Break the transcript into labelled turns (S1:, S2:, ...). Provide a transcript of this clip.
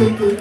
S1: good, good.